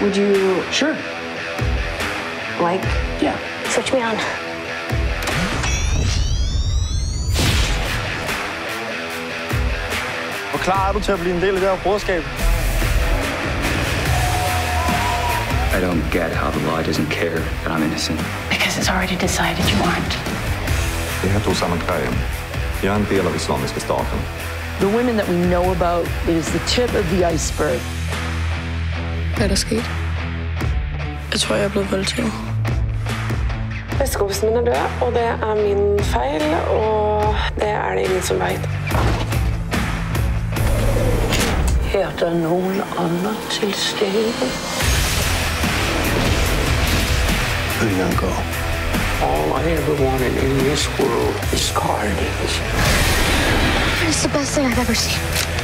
Would you Sure. like? Yeah. Switch me on. Hvor klar er du til at blive en del af det her broderskab? I don't get how the law doesn't care that I'm innocent. Because it's already decided you aren't. Jag heter Osama Krayem. Jag är en del av Islamiska staten. The women that we know about is the tip of the iceberg. Hvad er der sket? Jeg tror, jeg er blevet voldtaget. Bestekompisen min er død, og det er min feil, og det er det ingen som veit. Er der nogen andre til stede? Bianco. All I ever wanted in this world is carnage. It's the best thing I've ever seen.